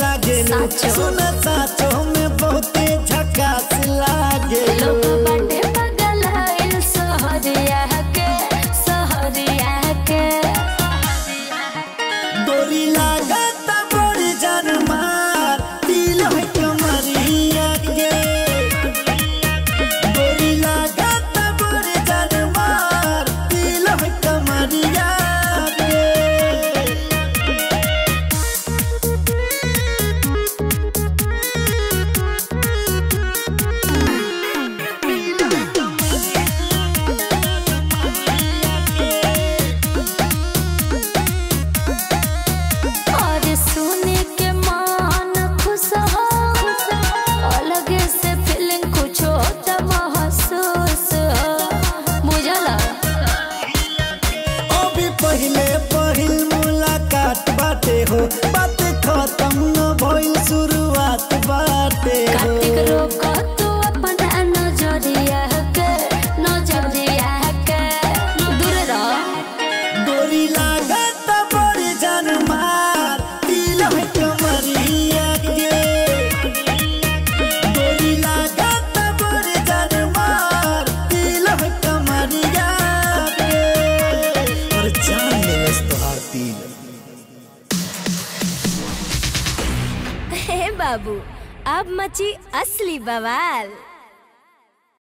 लागे सुनता तो पहले पहल मुलाकात बाटे हो। बात खत्म न भइल शुरुआत बाटे। बाबू। अब मची असली बवाल।